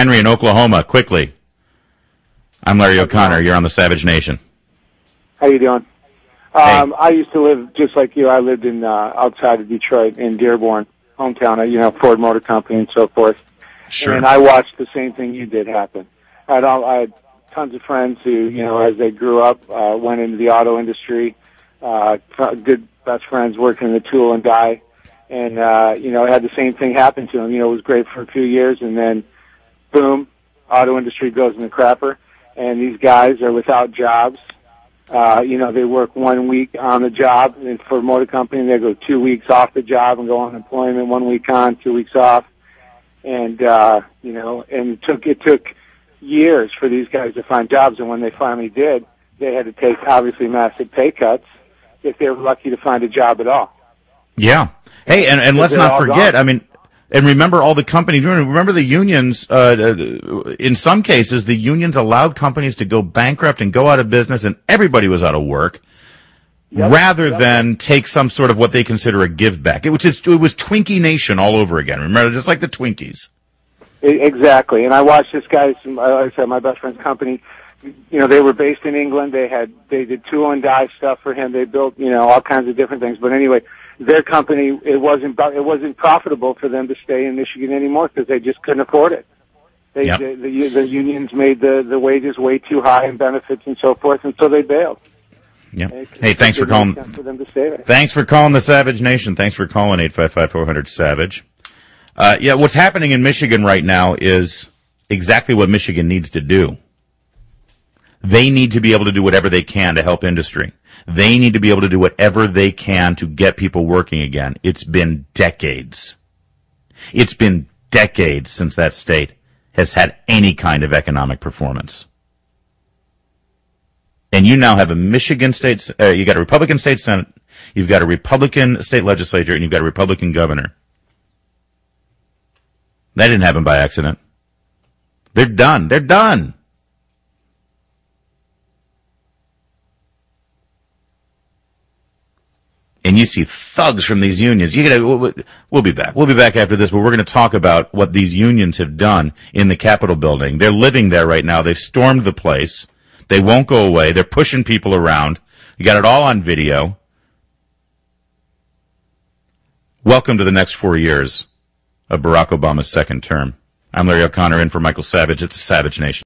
Henry in Oklahoma, quickly. I'm Larry O'Connor. You're on the Savage Nation. How you doing? Um, I used to live just like you. I lived in uh, outside of Detroit in Dearborn, hometown. You know, Ford Motor Company and so forth. Sure. And I watched the same thing you did happen. I had, all, I had tons of friends who, you know, as they grew up, uh, went into the auto industry. Uh, good best friends working in the tool and die, and uh, you know, had the same thing happen to them. You know, it was great for a few years, and then, boom, auto industry goes in the crapper, and these guys are without jobs. Uh, you know, they work one week on the job and for a motor company, they go two weeks off the job and go on employment, one week on, two weeks off. And, uh, you know, and it took, it took years for these guys to find jobs. And when they finally did, they had to take obviously massive pay cuts if they were lucky to find a job at all. Yeah. Hey, and, and let's not forget, gone. I mean, and remember all the companies, remember the unions, uh, in some cases, the unions allowed companies to go bankrupt and go out of business and everybody was out of work. Yep, rather yep. than take some sort of what they consider a give back. It was just, it was Twinkie Nation all over again. Remember, just like the Twinkies. Exactly. And I watched this guy, uh, like I said, my best friend's company. You know, they were based in England. They had, they did tool and die stuff for him. They built, you know, all kinds of different things. But anyway, their company, it wasn't, it wasn't profitable for them to stay in Michigan anymore because they just couldn't afford it. They, Yep. the, the, the unions made the, the wages way too high and benefits and so forth, and so they bailed. Yeah. Hey, thanks for calling. for them to stay there. Thanks for calling the Savage Nation. Thanks for calling 855-400-SAVAGE. Uh, yeah, what's happening in Michigan right now is exactly what Michigan needs to do. They need to be able to do whatever they can to help industry. They need to be able to do whatever they can to get people working again. It's been decades. It's been decades since that state has had any kind of economic performance. And you now have a Michigan state, uh, you got a Republican state senate, you've got a Republican state legislature, and you've got a Republican governor. That didn't happen by accident. They're done. They're done. And you see thugs from these unions. You gotta, we'll, we'll be back. We'll be back after this, but we're going to talk about what these unions have done in the Capitol building. They're living there right now. They've stormed the place. They won't go away. They're pushing people around. You got it all on video. Welcome to the next four years of Barack Obama's second term. I'm Larry O'Connor in for Michael Savage at the Savage Nation.